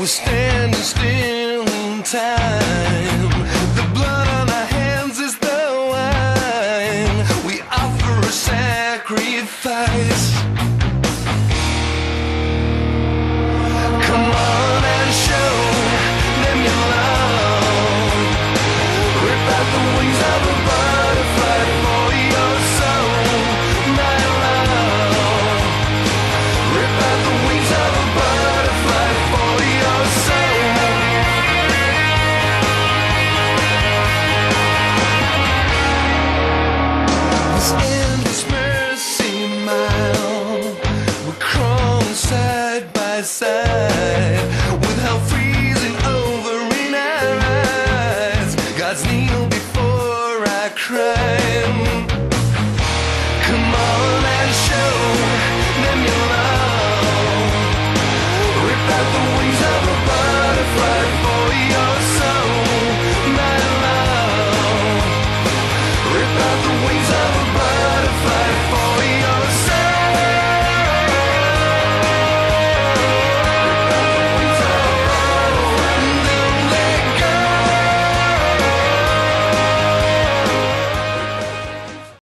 We're standing still in time. The blood on our hands is the wine. We offer a sacrifice. say